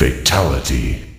Fatality.